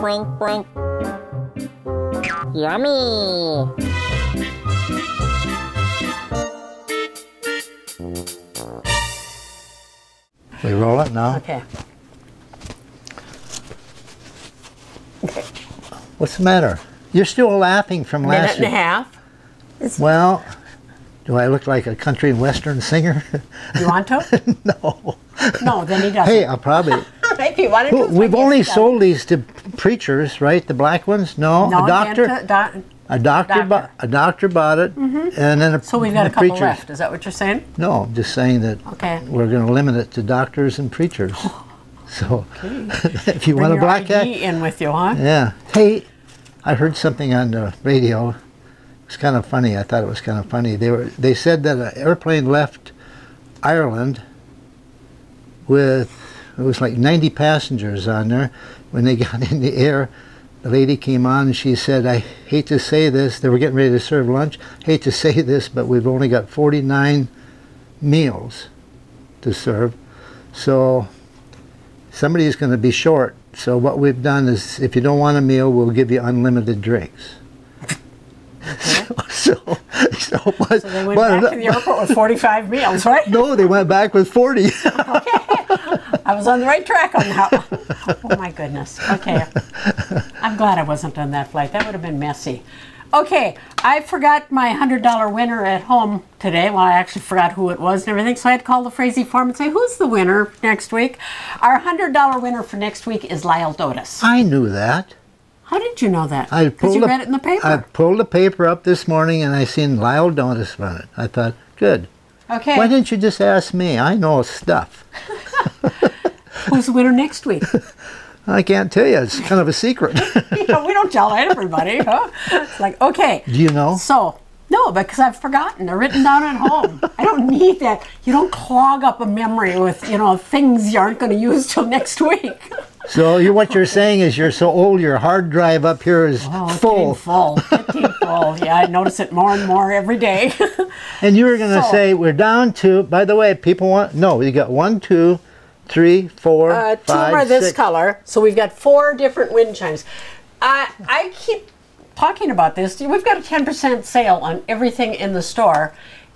Boink, boink. Yummy. We roll it now. Okay. What's the matter? You're still laughing from Minute last and a week. half. Well, do I look like a country and western singer? You want to? no. No, then he doesn't. Hey, I'll probably. if you wanted to. We've only sold these to preachers, right? The black ones? No, No, a doctor. A doctor, doctor. bought a doctor bought it, mm -hmm. and then a, so we've got a couple preachers. left. Is that what you're saying? No, I'm just saying that Okay. we're going to limit it to doctors and preachers. So, if you Bring want a black guy, ID in with you, huh? yeah. Hey, I heard something on the radio. It's kind of funny. I thought it was kind of funny. They were they said that an airplane left Ireland with it was like 90 passengers on there. When they got in the air, the lady came on and she said, "I hate to say this. They were getting ready to serve lunch. Hate to say this, but we've only got 49 meals to serve. So somebody's going to be short. So what we've done is, if you don't want a meal, we'll give you unlimited drinks." so, so, but, So they went but- back to the airport with 45 meals, right? no, they went back with 40. okay. I was on the right track on that. Oh my goodness. Okay. I'm glad I wasn't on that flight. That would have been messy. Okay, I forgot my $100 winner at home today. Well, I actually forgot who it was and everything, so I had to call the Frazee Forum and say, who's the winner next week? Our $100 winner for next week is Lyle Dotis. I knew that. How did you know that? I Because you pulled read it in the paper. I pulled the paper up this morning and I seen Lyle Dotis run it. I thought, good. okay, Why didn't you just ask me? I know stuff. who's the winner next week? I can't tell you. It's kind of a secret. you know, we don't tell everybody, huh? It's like, okay. Do you know? So, no, because I've forgotten. They're written down at home. I don't need that. You don't clog up a memory with, you know, things you aren't going to use till next week. So you, what you're saying is you're so old, your hard drive up here is Oh, it's full. getting full. Getting full. Yeah, I notice it more and more every day. And you were going to So- say we're down to. By the way, people want no. You got one, two, three, four, Uh, two five, are this six. color, so we've got four different wind chimes. I I keep talking about this. We've got a ten percent sale on everything in the store,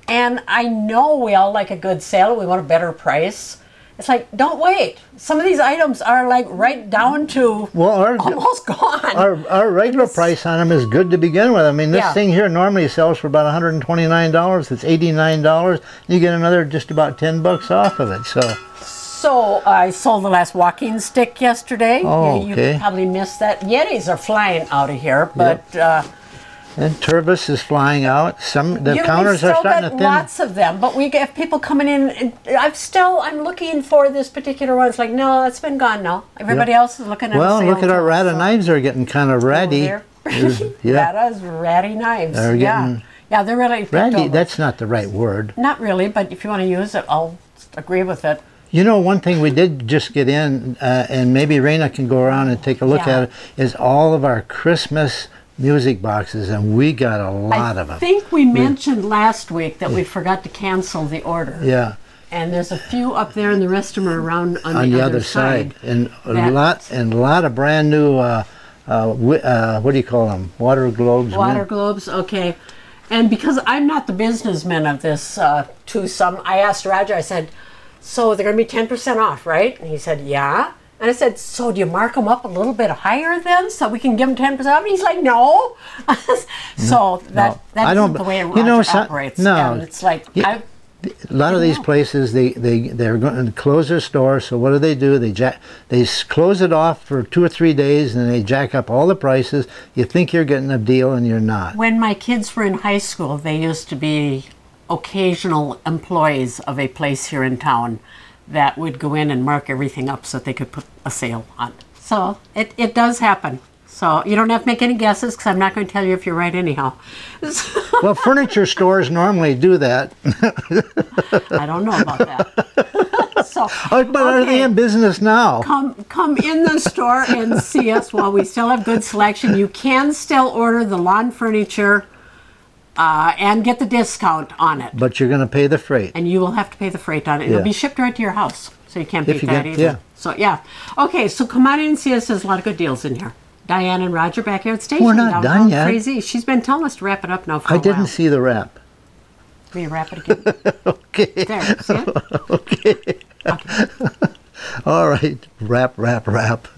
and I know we all like a good sale. We want a better price. It's like don't wait. Some of these items are like right down to Well, our, almost gone. our, our regular price on them is good to begin with. I mean, this Yeah. thing here normally sells for about $129. It's $89. You get another just about 10 bucks off of it. So, So I sold the last walking stick yesterday. Oh, you, you okay. probably missed that. Yetis are flying out of here, but. Uh, and Tervis is flying out. Some the you counters are starting to thin. lots of them, but we get people coming in. I'm still I'm looking for this particular one. It's like no, it's been gone now. Everybody else is looking at. Well, look at our Rada so- knives are getting kind of ratty. Is- yeah, Rada's ratty knives. They're yeah, getting- yeah, they're really ratty. over. That's not the right word. not really, but if you want to use it, I'll agree with it. You know, one thing we did just get in, uh, and maybe Raina can go around and take a look Yeah. at it, is all of our Christmas music boxes, and we got a lot I of them. I think we mentioned last week that we forgot to cancel the order. yeah, And there's a few up there, and the rest of them are around on, on the other side, and a lot and a lot of brand new. Uh, uh, uh, what do you call them? Water globes. Water globes, okay. And because I'm not the businessman of this, uh, to some, I asked Roger. I said, "So they're going to be ten percent off, right?" And he said, "Yeah." And I said, "So do you mark them up a little bit higher then, so we can give them ten percent? And he's like, "No." so mm, that no. that's the way you Roger know, so- operates. no. and it's like Yeah. I, A lot of these know. places, they they they're going to close their store. So what do they do? They jack they close it off for two or three days, and they jack up all the prices. You think you're getting a deal, and you're not. when my kids were in high school, they used to be occasional employees of a place here in town that would go in and mark everything up so that they could put a sale on. So it, it does happen. So you don't have to make any guesses because I'm not going to tell you if you're right anyhow. Well, furniture stores normally do that. I don't know about that. so, Oh, but are they okay. in business now? come come in the store and see us while we still have good selection. You can still order the lawn furniture uh, and get the discount on it. But you're going to pay the freight. And you will have to pay the freight on it. It'll be shipped right to your house, so you can't beat you that get- either. yeah. So yeah, okay. So come on in and see us. There's a lot of good deals in here. Diane and Roger back here at station. We're not done yet. Crazy. She's been telling us to wrap it up now for I didn't while. see the wrap. Will you wrap it again? Okay. There. See it? Okay. Okay. All right. Wrap, wrap, wrap.